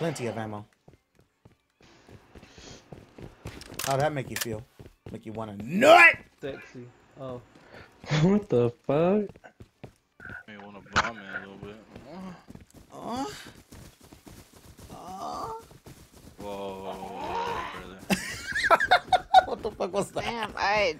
Plenty of ammo. How that make you feel? Make you wanna nut? Sexy. Oh. what the fuck? May want to bomb me a little bit. Uh, uh, Whoa, brother. what the fuck was that? Damn, I